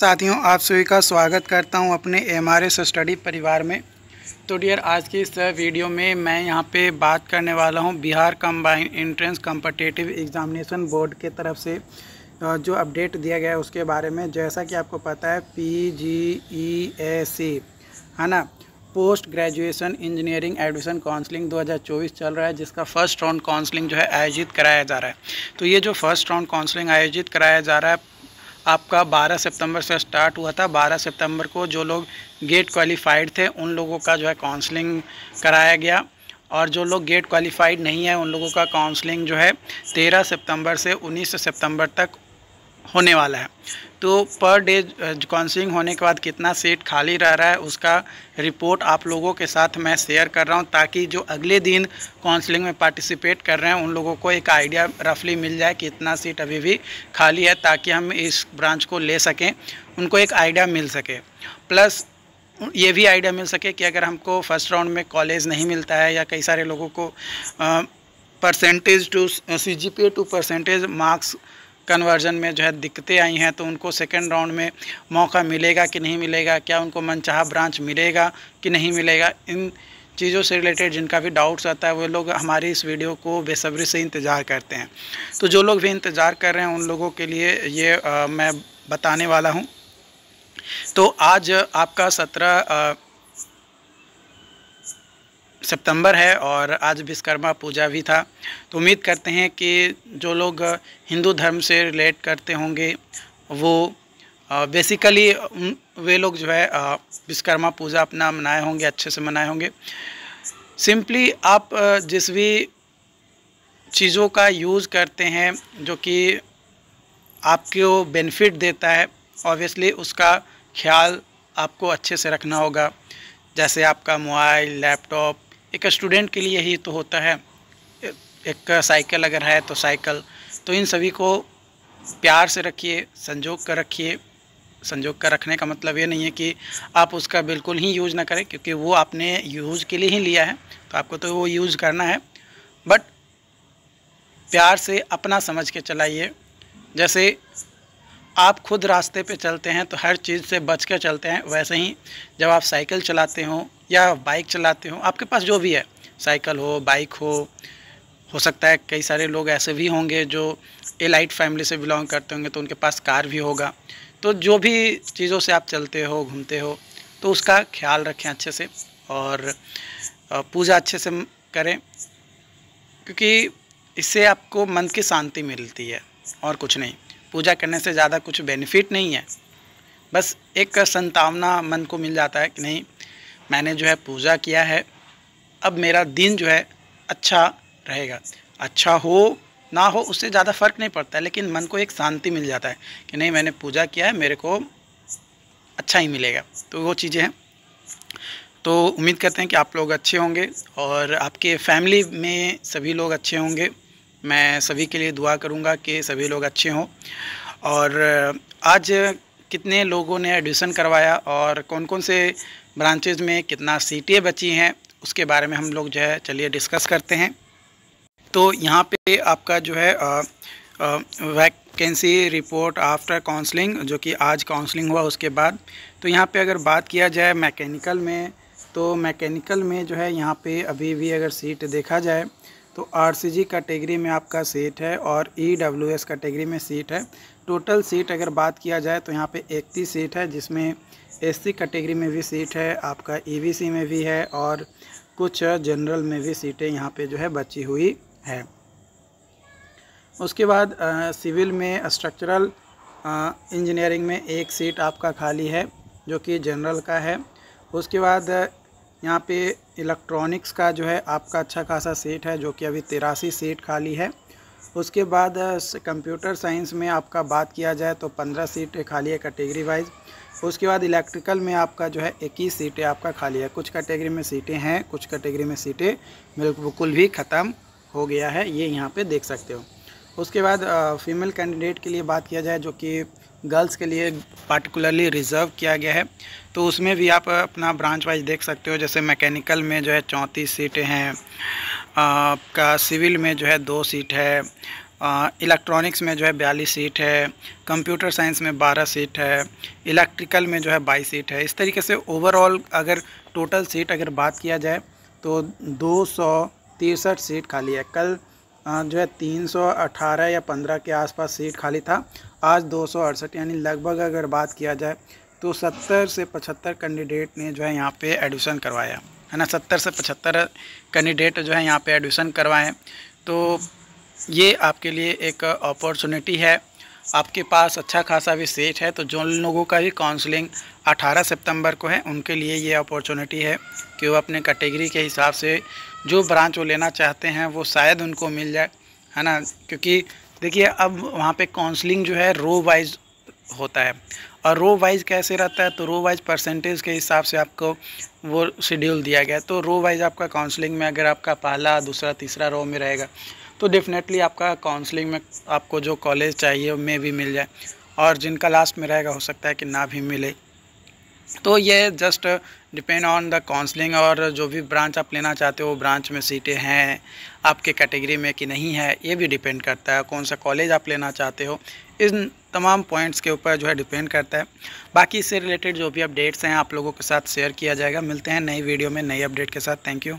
साथियों, आप सभी का स्वागत करता हूँ अपने एम आर एस स्टडी परिवार में। तो डियर आज की इस वीडियो में मैं यहाँ पे बात करने वाला हूँ Bihar combined entrance competitive examination board के तरफ़ से। जो अपडेट दिया गया है उसके बारे में, जैसा कि आपको पता है पी जी ई ए सी है ना? Post graduation engineering admission counselling 2024 चल रहा है, जिसका फ़र्स्ट राउंड काउंसलिंग जो है आयोजित कराया जा रहा है। तो ये जो फ़र्स्ट राउंड काउंसलिंग आयोजित कराया जा रहा है आपका 12 सितंबर से स्टार्ट हुआ था। 12 सितंबर को जो लोग गेट क्वालिफाइड थे, उन लोगों का जो है काउंसलिंग कराया गया। और जो लोग गेट क्वालिफाइड नहीं है, उन लोगों का काउंसलिंग जो है 13 सितंबर से 19 सितंबर तक होने वाला है। तो पर डे काउंसलिंग होने के बाद कितना सीट खाली रह रहा है, उसका रिपोर्ट आप लोगों के साथ मैं शेयर कर रहा हूँ ताकि जो अगले दिन काउंसलिंग में पार्टिसिपेट कर रहे हैं, उन लोगों को एक आइडिया रफली मिल जाए कि इतना सीट अभी भी खाली है ताकि हम इस ब्रांच को ले सकें, उनको एक आइडिया मिल सके। प्लस, ये भी आइडिया मिल सके कि अगर हमको फ़र्स्ट राउंड में कॉलेज नहीं मिलता है या कई सारे लोगों को percentage to, C G to percentage marks conversion में जो है दिक्कतें आई हैं तो उनको सेकेंड राउंड में मौका मिलेगा कि नहीं मिलेगा? क्या उनको मनचाहा ब्रांच मिलेगा कि नहीं मिलेगा? इन चीज़ों से रिलेटेड जिनका भी डाउट्स आता है वो लोग हमारी इस वीडियो को बेसब्री से इंतज़ार करते हैं। तो जो लोग भी इंतज़ार कर रहे हैं उन लोगों के लिए ये आ, मैं बताने वाला हूँ। तो आज आपका सत्रह सितंबर है और आज विश्वकर्मा पूजा भी था। तो उम्मीद करते हैं कि जो लोग हिंदू धर्म से रिलेट करते होंगे, वो बेसिकली वे लोग जो है विश्वकर्मा पूजा अपना मनाए होंगे, अच्छे से मनाए होंगे। सिंपली आप जिस भी चीज़ों का यूज़ करते हैं, जो कि आपको बेनिफिट देता है ऑब्वियसली उसका ख्याल आपको अच्छे से रखना होगा। जैसे आपका मोबाइल, लैपटॉप एक स्टूडेंट के लिए ही तो होता है। एक साइकिल अगर है तो साइकिल। तो इन सभी को प्यार से रखिए, संजोग कर रखिए। संजोग कर रखने का मतलब ये नहीं है कि आप उसका बिल्कुल ही यूज़ ना करें, क्योंकि वो आपने यूज़ के लिए ही लिया है। तो आपको तो वो यूज़ करना है। बट प्यार से अपना समझ के चलाइए। जैसे आप खुद रास्ते पे चलते हैं तो हर चीज़ से बच कर चलते हैं, वैसे ही जब आप साइकिल चलाते हो या बाइक चलाते हो, आपके पास जो भी है, साइकिल हो, बाइक हो हो सकता है कई सारे लोग ऐसे भी होंगे जो एलाइट फैमिली से बिलोंग करते होंगे तो उनके पास कार भी होगा। तो जो भी चीज़ों से आप चलते हो, घूमते हो तो उसका ख्याल रखें अच्छे से और पूजा अच्छे से करें, क्योंकि इससे आपको मन की शांति मिलती है और कुछ नहीं। पूजा करने से ज़्यादा कुछ बेनिफिट नहीं है। बस एक संतावना मन को मिल जाता है कि नहीं मैंने जो है पूजा किया है, अब मेरा दिन जो है अच्छा रहेगा। अच्छा हो, ना हो, उससे ज़्यादा फ़र्क नहीं पड़ता है, लेकिन मन को एक शांति मिल जाता है कि नहीं, मैंने पूजा किया है, मेरे को अच्छा ही मिलेगा। तो वो चीज़ें हैं। तो उम्मीद करते हैं कि आप लोग अच्छे होंगे और आपके फैमिली में सभी लोग अच्छे होंगे। मैं सभी के लिए दुआ करूँगा कि सभी लोग अच्छे हों। और आज कितने लोगों ने एडमिशन करवाया और कौन कौन से ब्रांचेज में कितना सीटें बची हैं, उसके बारे में हम लोग जो है चलिए डिस्कस करते हैं। तो यहाँ पे आपका जो है वैकेंसी रिपोर्ट आफ्टर काउंसलिंग जो कि आज काउंसलिंग हुआ उसके बाद। तो यहाँ पे अगर बात किया जाए मैकेनिकल में तो मैकेनिकल में जो है यहाँ पे अभी भी अगर सीट देखा जाए तो आरसीजी कैटेगरी में आपका सीट है और ई डब्ल्यू एस कैटेगरी में सीट है। टोटल सीट अगर बात किया जाए तो यहाँ पे इकतीस सीट है जिसमें एससी कैटेगरी में भी सीट है आपका ईवीसी में भी है और कुछ जनरल में भी सीटें यहाँ पे जो है बची हुई है। उसके बाद आ, सिविल में स्ट्रक्चरल इंजीनियरिंग में एक सीट आपका खाली है जो कि जनरल का है। उसके बाद यहाँ पे इलेक्ट्रॉनिक्स का जो है आपका अच्छा खासा सीट है जो कि अभी तिरासी सीट खाली है। उसके बाद कंप्यूटर साइंस में आपका बात किया जाए तो पंद्रह सीटें खाली है कैटेगरी वाइज उसके बाद इलेक्ट्रिकल में आपका जो है इक्कीस सीटें आपका खाली है। कुछ कैटेगरी में सीटें हैं, कुछ कैटेगरी में सीटें बिल्कुल भी ख़त्म हो गया है, ये यहाँ पे देख सकते हो। उसके बाद फीमेल कैंडिडेट के लिए बात किया जाए जो कि गर्ल्स के लिए पार्टिकुलरली रिज़र्व किया गया है तो उसमें भी आप अपना ब्रांच वाइज देख सकते हो। जैसे मैकेनिकल में जो है चौंतीस सीटें हैं आपका सिविल में जो है दो सीट है इलेक्ट्रॉनिक्स में जो है बयालीस सीट है, कंप्यूटर साइंस में बारह सीट है, इलेक्ट्रिकल में जो है बाईस सीट है। इस तरीके से ओवरऑल अगर टोटल सीट अगर बात किया जाए तो दो सौ तिरसठ सीट खाली है। कल जो है तीन सौ अठारह या पंद्रह के आसपास सीट खाली था, आज दो सौ अड़सठ, यानी लगभग अगर बात किया जाए तो सत्तर से पचहत्तर कैंडिडेट ने जो है यहाँ पे एडमिशन करवाया। है ना, सत्तर से पचहत्तर कैंडिडेट जो है यहाँ पे एडमिशन करवाएँ। तो ये आपके लिए एक अपॉर्चुनिटी है। आपके पास अच्छा खासा भी सीट है तो जो लोगों का भी काउंसलिंग 18 सितंबर को है, उनके लिए ये अपॉर्चुनिटी है कि वो अपने कैटेगरी के हिसाब से जो ब्रांच वो लेना चाहते हैं, वो शायद उनको मिल जाए, है ना? क्योंकि देखिए, अब वहाँ पे काउंसलिंग जो है रो वाइज होता है। और रो वाइज कैसे रहता है तो रो वाइज परसेंटेज के हिसाब से आपको वो शेड्यूल दिया गया तो रो वाइज आपका काउंसलिंग में अगर आपका पहला, दूसरा, तीसरा रो में रहेगा तो डेफिनेटली आपका काउंसलिंग में आपको जो कॉलेज चाहिए में भी मिल जाए। और जिनका लास्ट में रहेगा, हो सकता है कि ना भी मिले। तो ये just depend on the counselling और जो भी ब्रांच आप लेना चाहते हो ब्रांच में सीटें हैं, आपके कैटेगरी में कि नहीं है, ये भी डिपेंड करता है कौन सा कॉलेज आप लेना चाहते हो। इन तमाम पॉइंट्स के ऊपर जो है डिपेंड करता है। बाकी इससे रिलेटेड जो भी अपडेट्स हैं, आप लोगों के साथ शेयर किया जाएगा। मिलते हैं नई वीडियो में नई अपडेट के साथ। Thank you